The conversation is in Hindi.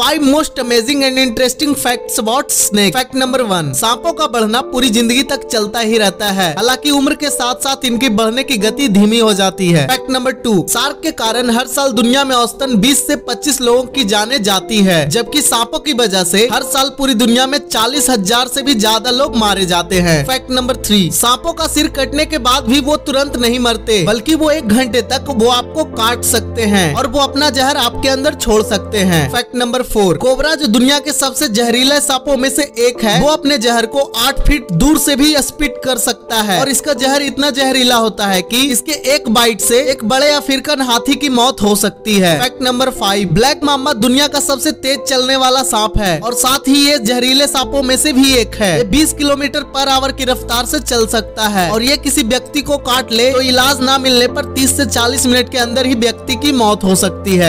Five most amazing and interesting facts about snake fact number one सांपों का बढ़ना पूरी ज़िंदगी तक चलता ही रहता है। हालाँकि उम्र के साथ साथ इनकी बढ़ने की गति धीमी हो जाती है। फैक्ट नंबर टू सार्क के कारण हर साल दुनिया में औसतन 20 से 25 लोगों की जाने जाती है, जबकि सांपों की वजह से हर साल पूरी दुनिया में चालीस हज़ार से भी ज़्यादा लोग मारे जाते हैं। फैक्ट नंबर थ्री सांपों का सिर कटने के बाद भी वो तुरंत नहीं मरते, बल्कि वो एक घंटे तक वो आपको काट सकते हैं और वो अपना जहर आपके अंदर छोड़ सकते हैं। Fact number four. कोबरा जो दुनिया के सबसे जहरीले सांपों में से एक है, वो अपने जहर को आठ फीट दूर से भी स्पिट कर सकता है। और इसका जहर इतना जहरीला होता है कि इसके एक बाइट से एक बड़े अफ्रीकन हाथी की मौत हो सकती है। Fact number five, black mamba दुनिया का सबसे तेज चलने वाला सांप है। और साथ ही ये जहरीले सांपों में से भी एक है। 20 किलोमीटर पर आवर की रफ्तार से चल सकता है। और ये किसी व्यक्ति को काट ले तो इलाज ना मिलने पर 30 से 40 मिनट के अंदर ही व्यक्ति की मौत हो सकती है।